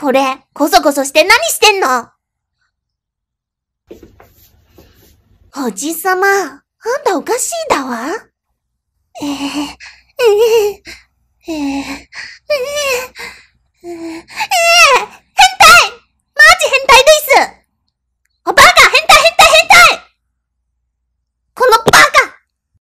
これ、こそこそして何してんの？おじさま、あんたおかしいんだわ。ええー、ええー、ええー